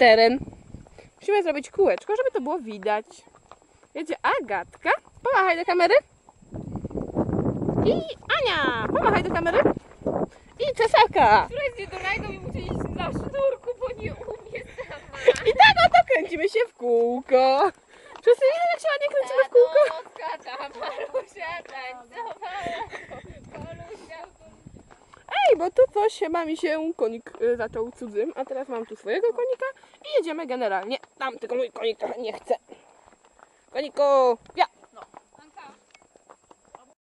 teren. Musimy zrobić kółeczko, żeby to było widać. Jedzie Agatka. Pomachaj do kamery. I Ania. Pomachaj do kamery. I Cesarka. Która jest niedorajną i musi iść na sznurku, bo nie umie sama. I tak oto kręcimy się w kółko. Wszyscy widzą, jak się ładnie kręcimy w kółko. Tanutka, ta Marusia tańcowała. Bo tu coś chyba mi się konik y, zaczął cudzym, a teraz mam tu swojego konika i jedziemy generalnie tam, tylko mój konik trochę nie chce. Koniku, ja,